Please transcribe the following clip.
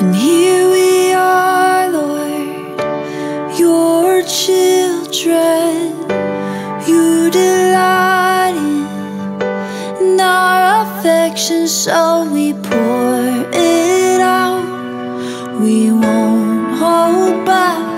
And here we are, Lord, your children. You delight in our affection, so we pour it out. We won't hold back